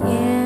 Yeah.